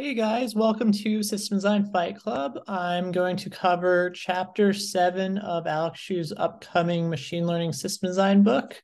Hey guys, welcome to System Design Fight Club. I'm going to cover chapter seven of Alex Xu's upcoming machine learning system design book.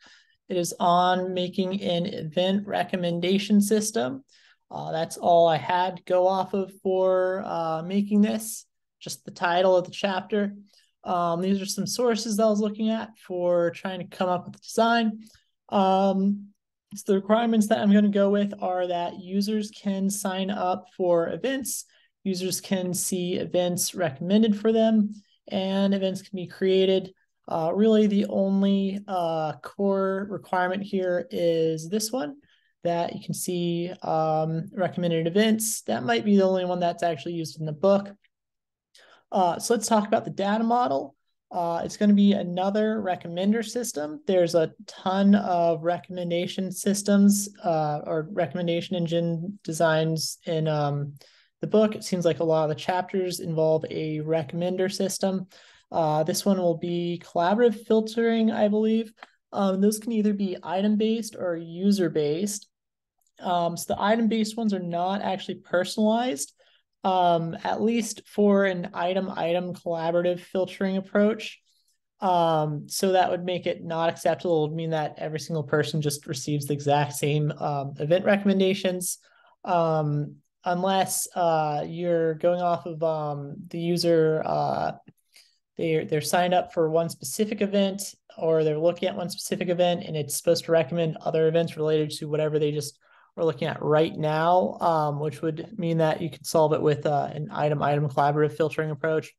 It is on making an event recommendation system. Uh, that's all I had to go off of for uh, making this, just the title of the chapter. Um, these are some sources that I was looking at for trying to come up with the design. Um, so the requirements that I'm going to go with are that users can sign up for events, users can see events recommended for them, and events can be created. Uh, really, the only uh, core requirement here is this one that you can see um, recommended events. That might be the only one that's actually used in the book. Uh, so let's talk about the data model. Uh, it's going to be another recommender system. There's a ton of recommendation systems uh, or recommendation engine designs in um, the book. It seems like a lot of the chapters involve a recommender system. Uh, this one will be collaborative filtering, I believe. Um, those can either be item-based or user-based. Um, so the item-based ones are not actually personalized um, at least for an item item collaborative filtering approach. Um, so that would make it not acceptable. It would mean that every single person just receives the exact same um, event recommendations, um, unless uh, you're going off of um, the user. Uh, they're they're signed up for one specific event, or they're looking at one specific event, and it's supposed to recommend other events related to whatever they just we're looking at right now, um, which would mean that you can solve it with uh, an item-item collaborative filtering approach,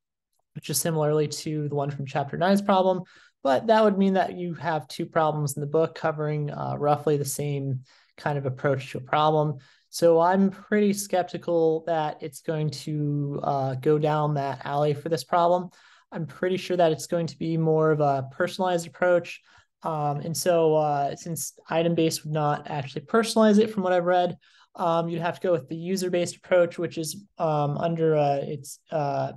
which is similarly to the one from chapter nine's problem. But that would mean that you have two problems in the book covering uh, roughly the same kind of approach to a problem. So I'm pretty skeptical that it's going to uh, go down that alley for this problem. I'm pretty sure that it's going to be more of a personalized approach um, and so uh, since item-based would not actually personalize it from what I've read, um, you'd have to go with the user-based approach, which is um, under uh, it's uh,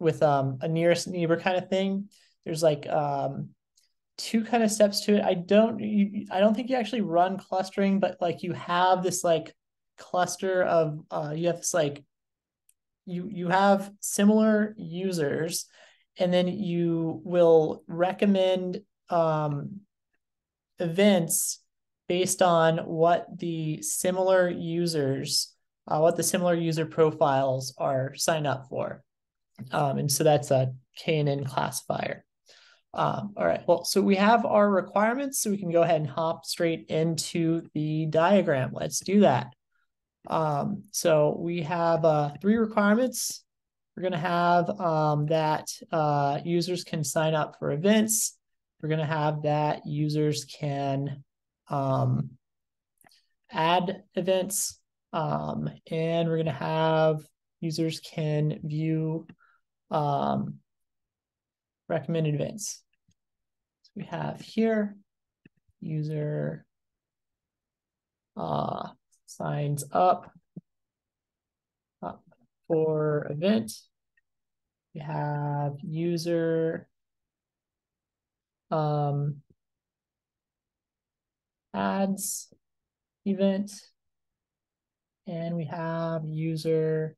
with um, a nearest neighbor kind of thing. There's like um, two kind of steps to it. I don't you, I don't think you actually run clustering, but like you have this like cluster of uh, you have this like you you have similar users and then you will recommend um, events based on what the similar users, uh, what the similar user profiles are signed up for. Um, and so that's a KNN classifier. Um, all right, well, so we have our requirements, so we can go ahead and hop straight into the diagram. Let's do that. Um, so we have uh, three requirements. We're going to have um, that uh, users can sign up for events we're going to have that users can um, add events um, and we're going to have users can view um, recommended events. So we have here user uh, signs up, up for event. We have user um, adds event, and we have user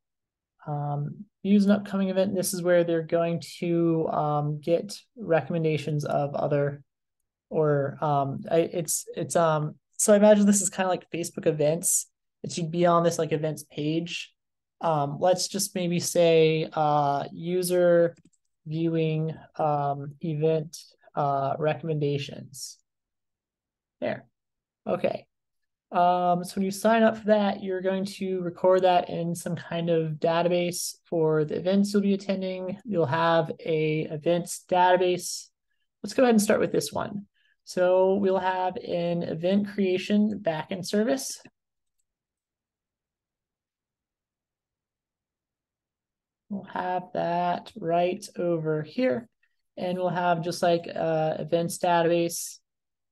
um, use an upcoming event. This is where they're going to um, get recommendations of other, or um, I, it's it's um. So I imagine this is kind of like Facebook events that you'd be on this like events page. Um, let's just maybe say uh, user viewing um, event uh, recommendations. There. Okay. Um, so when you sign up for that, you're going to record that in some kind of database for the events you'll be attending. You'll have a events database. Let's go ahead and start with this one. So we'll have an event creation backend service. We'll have that right over here and we'll have just like a events database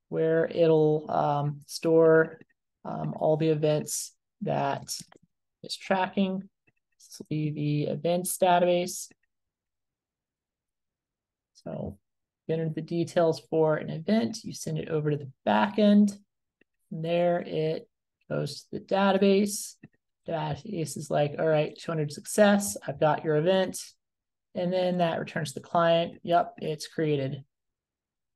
where it'll um, store um, all the events that it's tracking. This will be the events database. So into the details for an event, you send it over to the backend. From there, it goes to the database. database is like, all right, 200 success. I've got your event. And then that returns the client. Yep, it's created.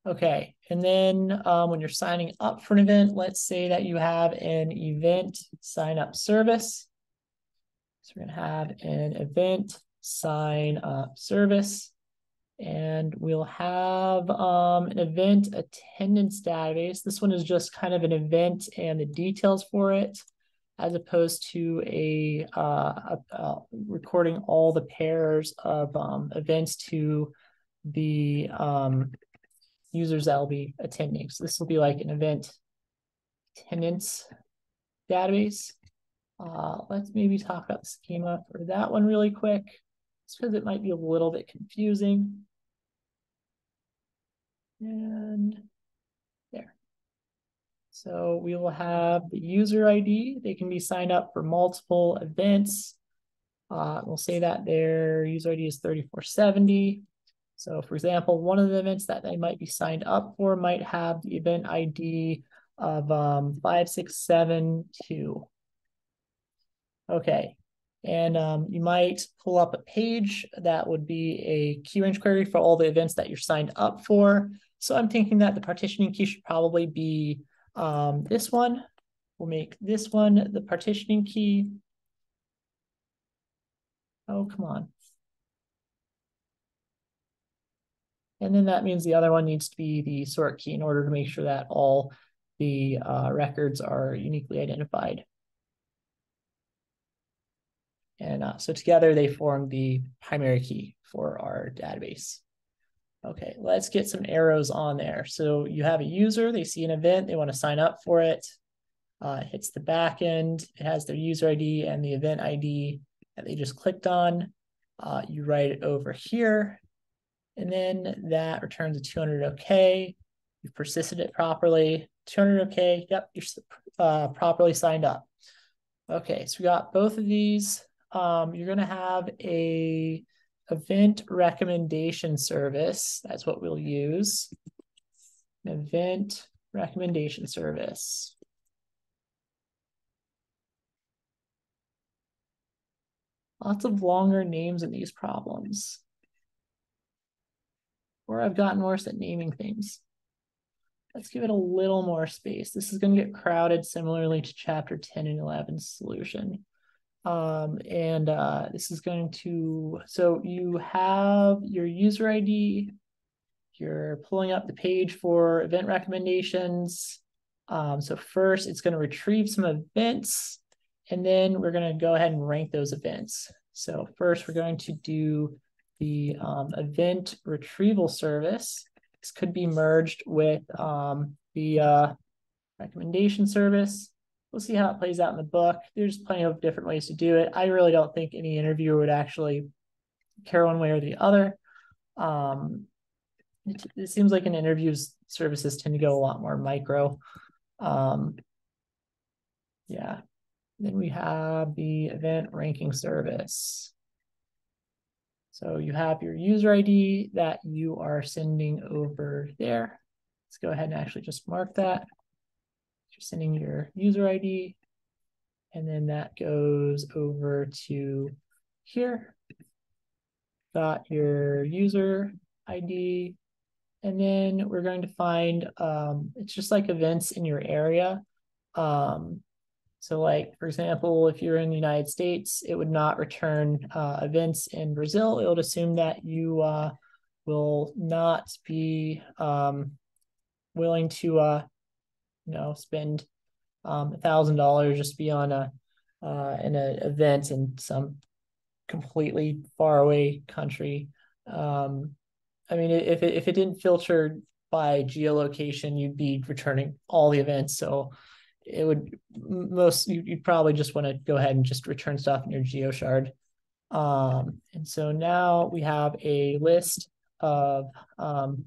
Okay, and then um, when you're signing up for an event, let's say that you have an event sign up service. So we're gonna have an event sign up service and we'll have um, an event attendance database. This one is just kind of an event and the details for it as opposed to a, uh, a, a recording all the pairs of um, events to the um, users that will be attending. So this will be like an event attendance database. Uh, let's maybe talk about the schema for that one really quick, just because it might be a little bit confusing. And. So we will have the user ID. They can be signed up for multiple events. Uh, we'll say that their user ID is 3470. So for example, one of the events that they might be signed up for might have the event ID of um, 5672. Okay, and um, you might pull up a page that would be a key range query for all the events that you're signed up for. So I'm thinking that the partitioning key should probably be um, this one. We'll make this one the partitioning key. Oh, come on. And then that means the other one needs to be the sort key in order to make sure that all the uh, records are uniquely identified. And uh, so together they form the primary key for our database. Okay, let's get some arrows on there. So you have a user, they see an event, they want to sign up for it. Uh, hits the back end, it has their user ID and the event ID that they just clicked on. Uh, you write it over here, and then that returns a 200 OK. You've persisted it properly. 200 OK, yep, you're uh, properly signed up. Okay, so we got both of these. Um, you're going to have a event recommendation service. That's what we'll use. Event recommendation service. Lots of longer names in these problems. Or I've gotten worse at naming things. Let's give it a little more space. This is going to get crowded similarly to chapter 10 and 11 solution. Um, and uh, this is going to, so you have your user ID, you're pulling up the page for event recommendations. Um, so first it's going to retrieve some events, and then we're going to go ahead and rank those events. So first we're going to do the um, event retrieval service. This could be merged with um, the uh, recommendation service. We'll see how it plays out in the book. There's plenty of different ways to do it. I really don't think any interviewer would actually care one way or the other. Um, it, it seems like in interviews, services tend to go a lot more micro. Um, yeah. Then we have the event ranking service. So you have your user ID that you are sending over there. Let's go ahead and actually just mark that sending your user ID, and then that goes over to here. Got your user ID, and then we're going to find, um, it's just like events in your area. Um, so like, for example, if you're in the United States, it would not return uh, events in Brazil. It would assume that you uh, will not be um, willing to uh, you know, spend um, a thousand dollars just be on a uh, in an event in some completely far away country. Um, I mean, if it, if it didn't filter by geolocation, you'd be returning all the events. So it would most you, would probably just want to go ahead and just return stuff in your geoshard. Um, and so now we have a list of um,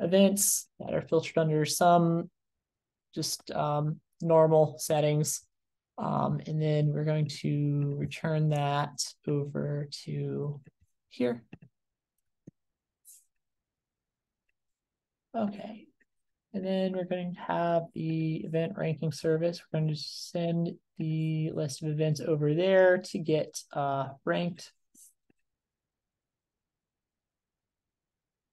events that are filtered under some just um, normal settings. Um, and then we're going to return that over to here. Okay. And then we're going to have the event ranking service. We're going to send the list of events over there to get uh, ranked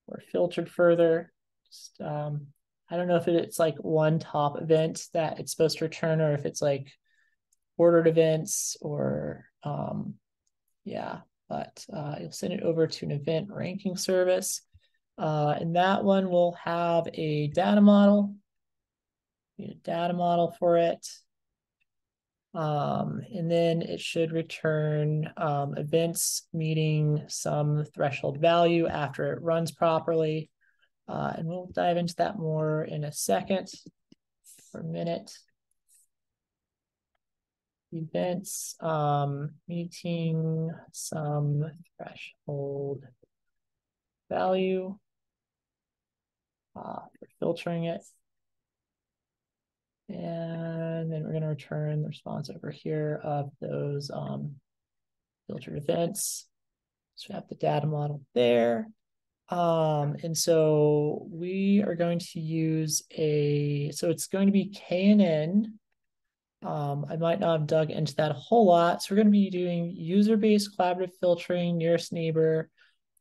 or filtered further. Just, um, I don't know if it's like one top event that it's supposed to return or if it's like ordered events or um, yeah, but uh, you'll send it over to an event ranking service. Uh, and that one will have a data model, a data model for it. Um, and then it should return um, events meeting some threshold value after it runs properly. Uh, and we'll dive into that more in a second or a minute. Events um, meeting some threshold value uh, filtering it. And then we're going to return the response over here of those um, filtered events. So we have the data model there. Um, and so we are going to use a, so it's going to be KNN. Um, I might not have dug into that a whole lot. So we're going to be doing user-based collaborative filtering, nearest neighbor,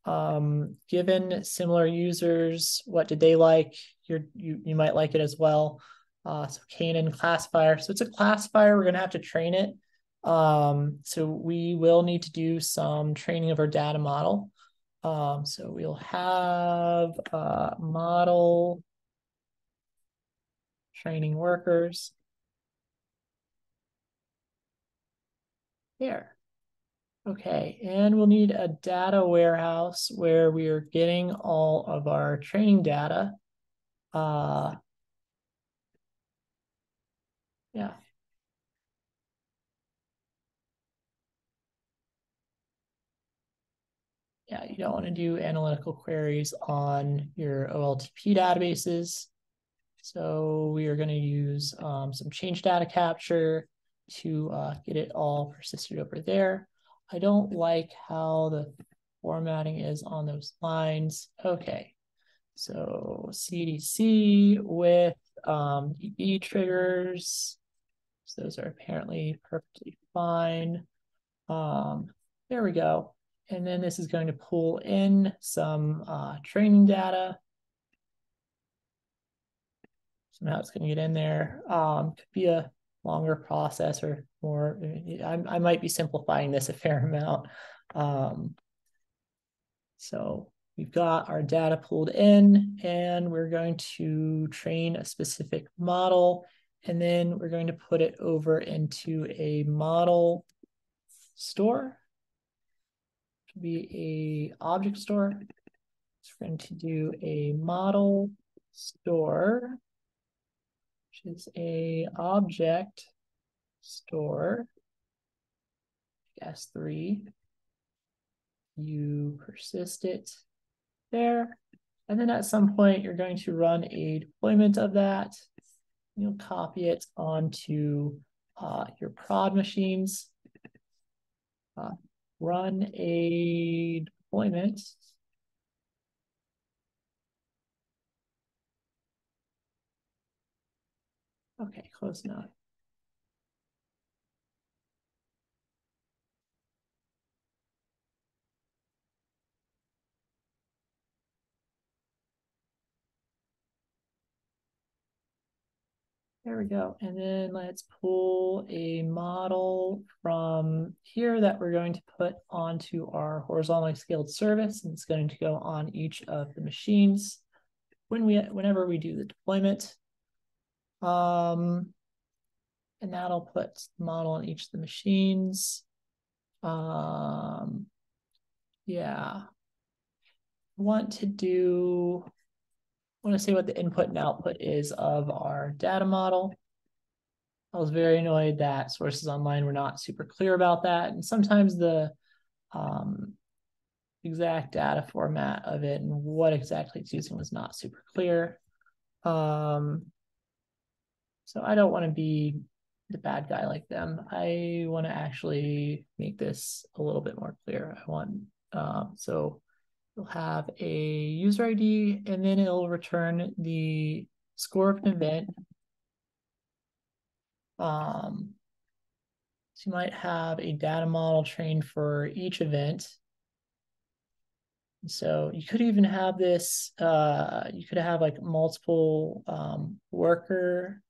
um, given similar users, what did they like? You're, you you might like it as well. Uh, so KNN classifier. So it's a classifier. We're gonna have to train it. Um, so we will need to do some training of our data model. Um, so we'll have uh, model training workers. Here. Okay, and we'll need a data warehouse where we are getting all of our training data. Uh, yeah. Yeah, you don't want to do analytical queries on your OLTP databases. So we are going to use um, some change data capture to uh, get it all persisted over there. I don't like how the formatting is on those lines. Okay, so CDC with um, triggers. So those are apparently perfectly fine. Um, there we go. And then this is going to pull in some uh, training data. Somehow it's going to get in there. Um, could be a longer process or more. I, I might be simplifying this a fair amount. Um, so we've got our data pulled in and we're going to train a specific model and then we're going to put it over into a model store be a object store. We're going to do a model store which is a object store S3. You persist it there. And then at some point, you're going to run a deployment of that. You'll copy it onto uh, your prod machines. Uh, run a deployment Okay, close enough. There we go. And then let's pull a model from here that we're going to put onto our horizontally scaled service. And it's going to go on each of the machines when we whenever we do the deployment. Um, and that'll put the model on each of the machines. Um, yeah. Want to do, want to see what the input and output is of our data model. I was very annoyed that sources online were not super clear about that. And sometimes the um, exact data format of it and what exactly it's using was not super clear. Um, so I don't want to be the bad guy like them. I want to actually make this a little bit more clear. I want, um, so you'll have a user ID and then it'll return the score of an event. Um, so you might have a data model trained for each event. So you could even have this, uh, you could have like multiple um, worker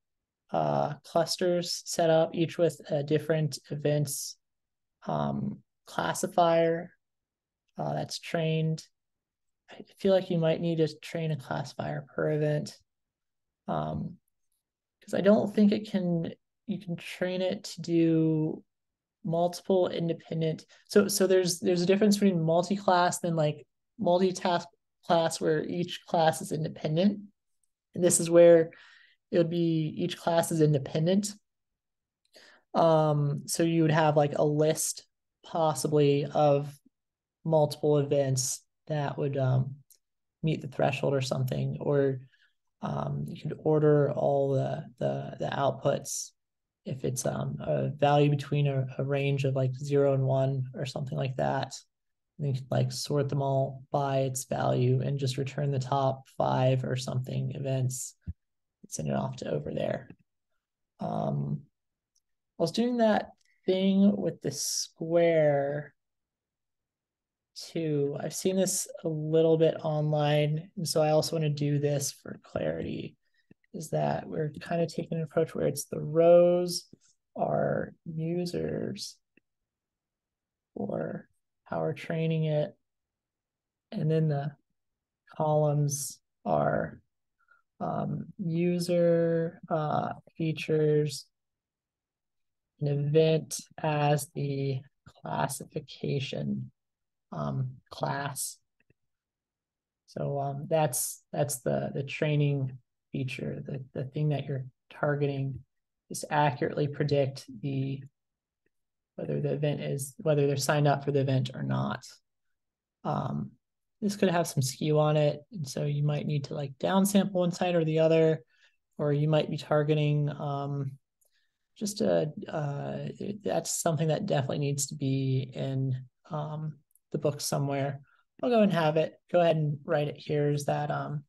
uh, clusters set up, each with a different events um, classifier uh, that's trained. I feel like you might need to train a classifier per event. Um, because I don't think it can you can train it to do multiple independent so so there's there's a difference between multi-class and like multi-task class where each class is independent and this is where it would be each class is independent um so you would have like a list possibly of multiple events that would um meet the threshold or something or um you could order all the the the outputs if it's um, a value between a, a, range of like zero and one or something like that. And you could like sort them all by its value and just return the top five or something events. Send it off to over there. Um, I was doing that thing with the square too. I've seen this a little bit online, and so I also want to do this for clarity is that we're kind of taking an approach where it's the rows are users or how we're training it. And then the columns are um, user uh, features, an event as the classification um, class. So um, that's that's the the training feature, the, the thing that you're targeting is accurately predict the whether the event is whether they're signed up for the event or not. Um, this could have some skew on it, and so you might need to like downsample one side or the other, or you might be targeting um, just a uh, that's something that definitely needs to be in um, the book somewhere. I'll go and have it. Go ahead and write it here. Is that um,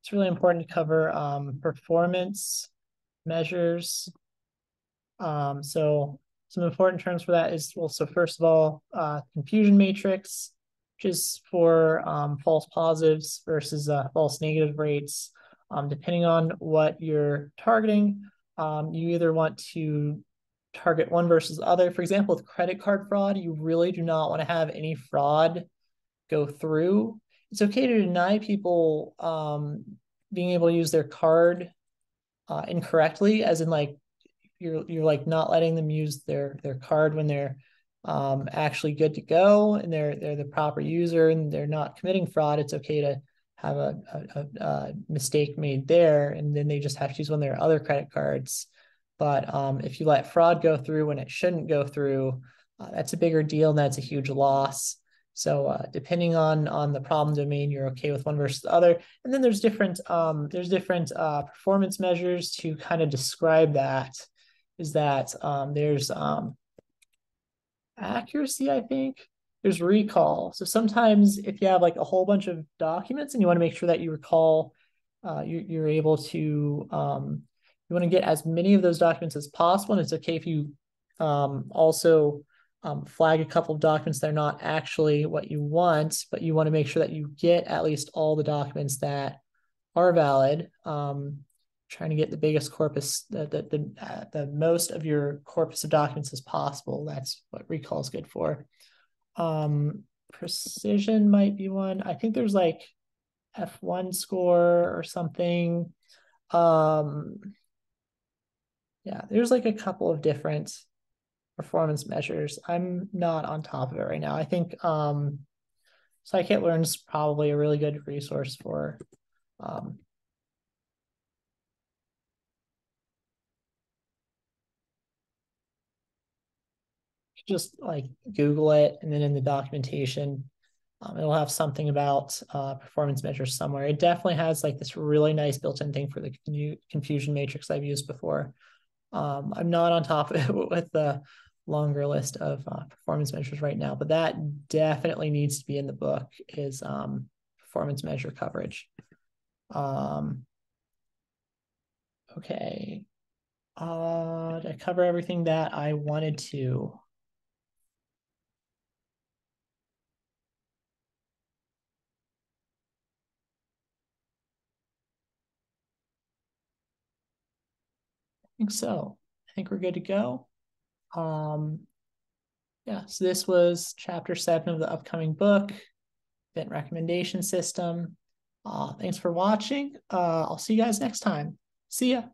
it's really important to cover um, performance measures. Um, so some important terms for that is, well, so first of all, uh, confusion matrix, which is for um, false positives versus uh, false negative rates. Um, depending on what you're targeting, um, you either want to target one versus the other. For example, with credit card fraud, you really do not want to have any fraud go through it's okay to deny people um, being able to use their card uh, incorrectly, as in like you're you're like not letting them use their their card when they're um, actually good to go and they're they're the proper user and they're not committing fraud. It's okay to have a, a, a mistake made there, and then they just have to use one of their other credit cards. But um, if you let fraud go through when it shouldn't go through, uh, that's a bigger deal and that's a huge loss. So uh, depending on on the problem domain, you're okay with one versus the other. And then there's different um, there's different uh, performance measures to kind of describe that. Is that um, there's um, accuracy, I think. There's recall. So sometimes if you have like a whole bunch of documents and you want to make sure that you recall, uh, you, you're able to um, you want to get as many of those documents as possible. And it's okay if you um, also um, flag a couple of documents that are not actually what you want, but you want to make sure that you get at least all the documents that are valid. Um, trying to get the biggest corpus, the the the, uh, the most of your corpus of documents as possible. That's what recall is good for. Um, precision might be one. I think there's like F1 score or something. Um, yeah, there's like a couple of different performance measures. I'm not on top of it right now. I think um, Scikit-learn is probably a really good resource for um, just like Google it, and then in the documentation, um, it'll have something about uh, performance measures somewhere. It definitely has like this really nice built-in thing for the confusion matrix I've used before. Um, I'm not on top with the longer list of uh, performance measures right now, but that definitely needs to be in the book is um, performance measure coverage. Um, Okay. Uh, did I cover everything that I wanted to? Think so. I think we're good to go. Um, yeah, so this was chapter seven of the upcoming book, event recommendation system. Uh, thanks for watching. Uh, I'll see you guys next time. See ya.